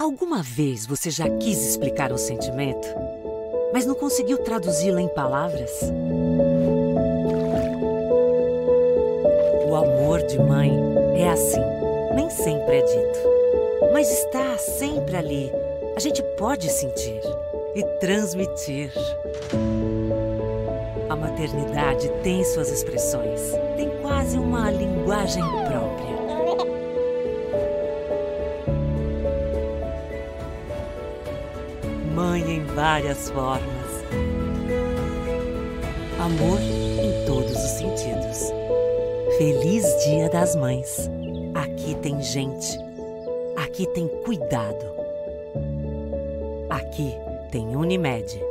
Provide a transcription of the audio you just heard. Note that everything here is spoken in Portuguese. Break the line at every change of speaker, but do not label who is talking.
Alguma vez você já quis explicar um sentimento, mas não conseguiu traduzi-lo em palavras? O amor de mãe é assim, nem sempre é dito, mas está sempre ali. A gente pode sentir e transmitir. A maternidade tem suas expressões, tem quase uma linguagem própria. Mãe em várias formas. Amor em todos os sentidos. Feliz Dia das Mães. Aqui tem gente. Aqui tem cuidado. Aqui tem Unimed.